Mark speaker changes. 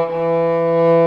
Speaker 1: Música